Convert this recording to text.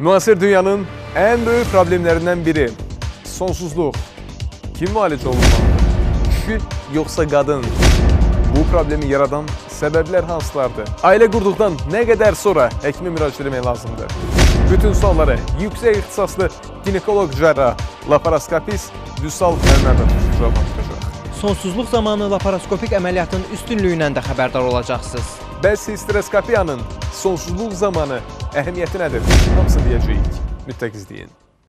Müasir dünyanın en büyük problemlerinden biri sonsuzluq. Kim müalicə olunmalı? Kişi yoxsa qadın? Bu problemi yaradan səbəblər hansılardır? Ailə qurduqdan nə qədər sonra həkimə müraciət etmək lazımdır? Bütün sualları yüksək ixtisaslı ginekoloq cərrah, laparoskopist Vüsal Məmmədov cavablandıracaq. Sonsuzluq zamanı laparoskopik əməliyyatın üstünlüyündən də xəbərdar olacaqsınız. Bəs histeroskopiyanın sonsuzluq zamanı əhəmiyyəti nədir? Hamısını deyəcəyik. Mütləq izləyin.